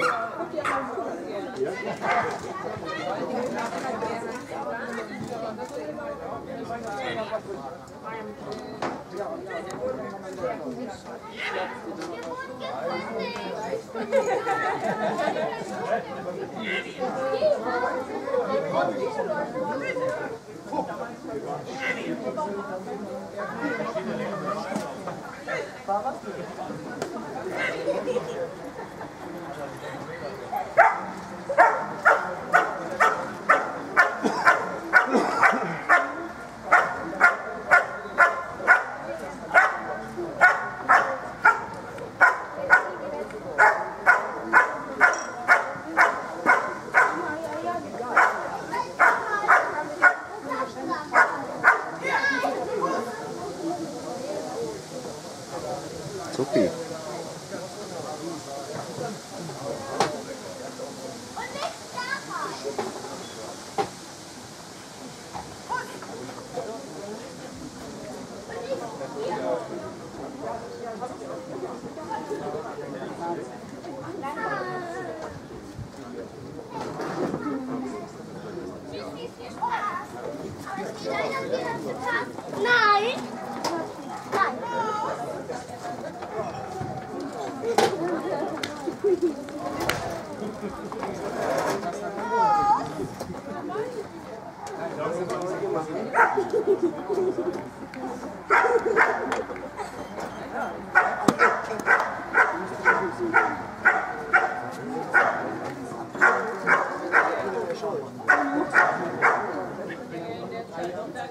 Supi. Nein.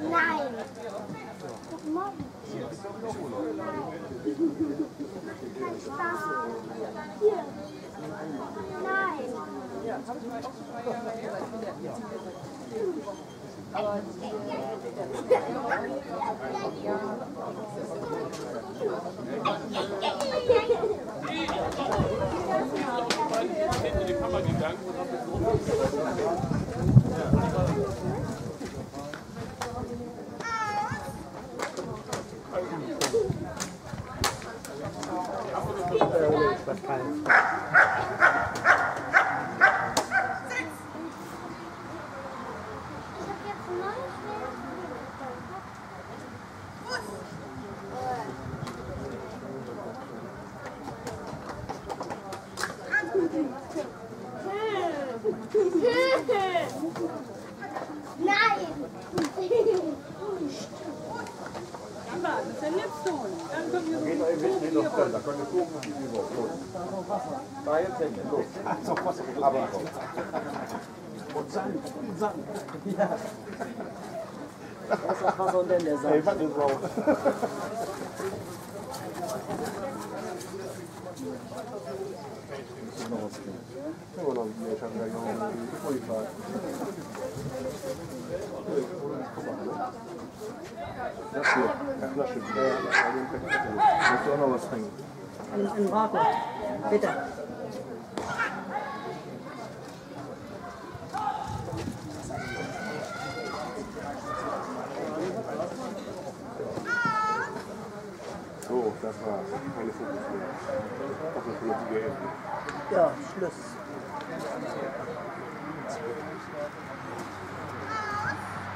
Nein. Guten Morgen. Kein Spaß. Hier. Nein. Ich Nein! Das ist der Lipstone. Dann können wir Geht doch ein bisschen noch drin, da könnt ihr gucken, wie die überhaupt los. Da jetzt hinten, los. Aber Und Sand, Sand. Ja. Was soll denn der Ey, sein? was ist drauf? Immer noch hier, ich habe gleich noch eine Polizei. Das hier, eine Flasche Bier. Musst du auch noch was trinken? Ein, ein Marco. Bitte. Das war's. Keine Fotos mehr. Das ist nur die geöffnet. Ja, Schluss.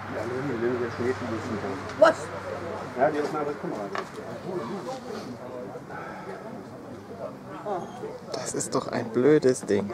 Die anderen, die sind jetzt Schnee wissen kann. Was? Ja, die ist eine andere Kamera. Das ist doch ein blödes Ding.